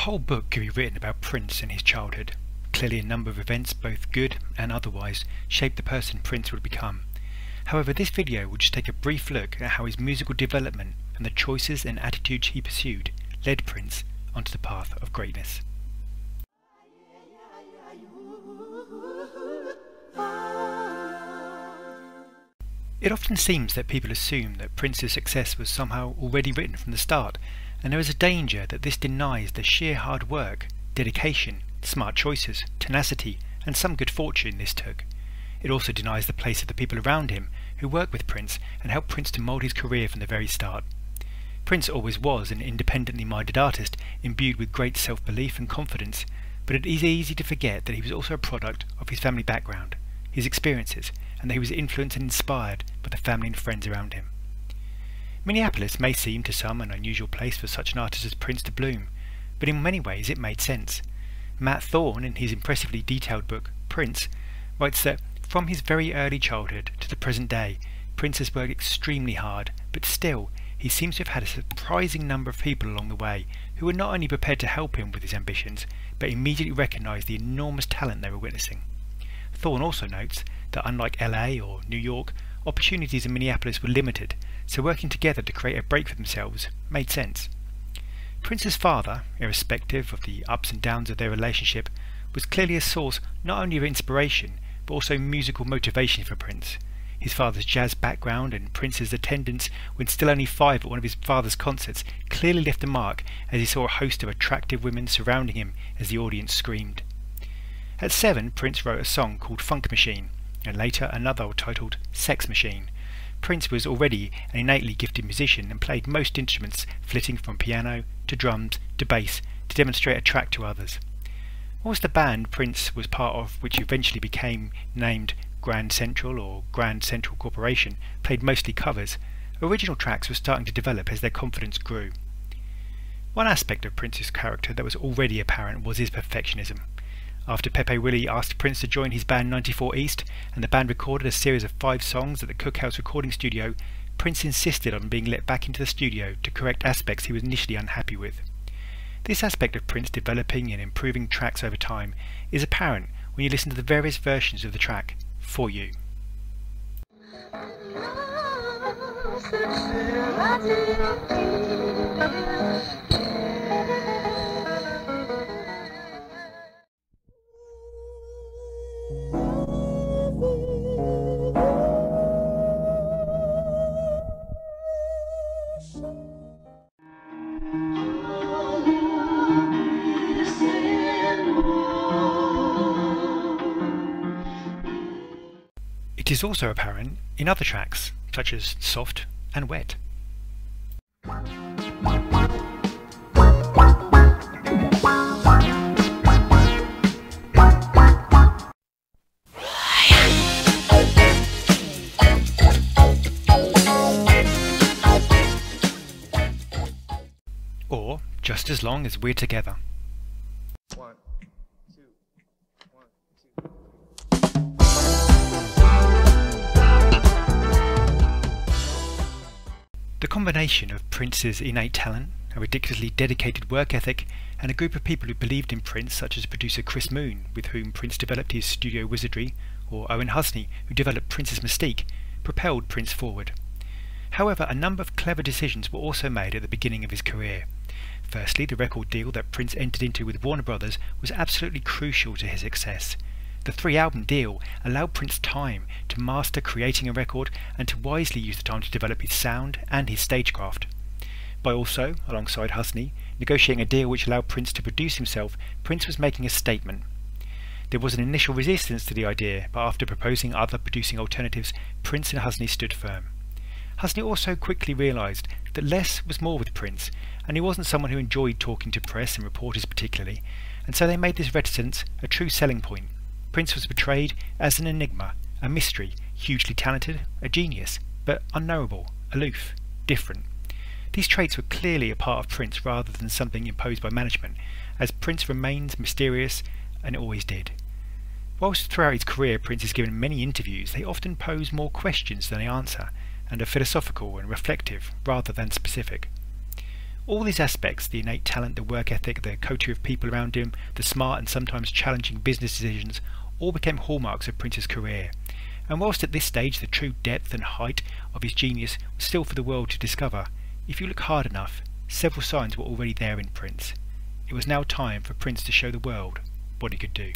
whole book could be written about Prince and his childhood. Clearly a number of events, both good and otherwise, shaped the person Prince would become. However, this video will just take a brief look at how his musical development and the choices and attitudes he pursued led Prince onto the path of greatness. It often seems that people assume that Prince's success was somehow already written from the start, and there is a danger that this denies the sheer hard work, dedication, smart choices, tenacity, and some good fortune this took. It also denies the place of the people around him who worked with Prince and helped Prince to mould his career from the very start. Prince always was an independently minded artist imbued with great self-belief and confidence, but it is easy to forget that he was also a product of his family background, his experiences, and that he was influenced and inspired by the family and friends around him. Minneapolis may seem to some an unusual place for such an artist as Prince to bloom, but in many ways it made sense. Matt Thorne, in his impressively detailed book, Prince, writes that from his very early childhood to the present day, Prince has worked extremely hard, but still, he seems to have had a surprising number of people along the way who were not only prepared to help him with his ambitions, but immediately recognised the enormous talent they were witnessing. Thorne also notes that unlike LA or New York, opportunities in Minneapolis were limited, so working together to create a break for themselves made sense. Prince's father, irrespective of the ups and downs of their relationship, was clearly a source not only of inspiration, but also musical motivation for Prince. His father's jazz background and Prince's attendance when still only five at one of his father's concerts clearly left a mark as he saw a host of attractive women surrounding him as the audience screamed. At seven, Prince wrote a song called Funk Machine, and later another titled Sex Machine. Prince was already an innately gifted musician and played most instruments, flitting from piano to drums to bass to demonstrate a track to others. Whilst the band Prince was part of, which eventually became named Grand Central or Grand Central Corporation, played mostly covers, original tracks were starting to develop as their confidence grew. One aspect of Prince's character that was already apparent was his perfectionism. After Pepe Willie asked Prince to join his band 94 East and the band recorded a series of five songs at the Cookhouse recording studio, Prince insisted on being let back into the studio to correct aspects he was initially unhappy with. This aspect of Prince developing and improving tracks over time is apparent when you listen to the various versions of the track for you. It is also apparent in other tracks, such as Soft and Wet. Or just as long as we're together. One. The combination of Prince's innate talent, a ridiculously dedicated work ethic, and a group of people who believed in Prince, such as producer Chris Moon, with whom Prince developed his studio wizardry, or Owen Husney, who developed Prince's mystique, propelled Prince forward. However, a number of clever decisions were also made at the beginning of his career. Firstly, the record deal that Prince entered into with Warner Brothers was absolutely crucial to his success. The three album deal allowed Prince time to master creating a record and to wisely use the time to develop his sound and his stagecraft. By also, alongside Husney, negotiating a deal which allowed Prince to produce himself, Prince was making a statement. There was an initial resistance to the idea, but after proposing other producing alternatives, Prince and Husney stood firm. Husney also quickly realised that less was more with Prince, and he wasn't someone who enjoyed talking to press and reporters particularly, and so they made this reticence a true selling point. Prince was portrayed as an enigma, a mystery, hugely talented, a genius, but unknowable, aloof, different. These traits were clearly a part of Prince rather than something imposed by management, as Prince remains mysterious and always did. Whilst throughout his career Prince has given many interviews, they often pose more questions than they answer, and are philosophical and reflective rather than specific. All these aspects, the innate talent, the work ethic, the coterie of people around him, the smart and sometimes challenging business decisions, all became hallmarks of Prince's career. And whilst at this stage the true depth and height of his genius was still for the world to discover, if you look hard enough, several signs were already there in Prince. It was now time for Prince to show the world what he could do.